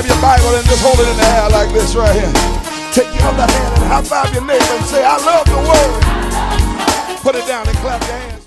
grab your Bible and just hold it in the air like this right here. Take your other hand and high five your neighbor and say, I love the word. Put it down and clap your hands.